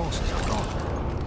forces are gone.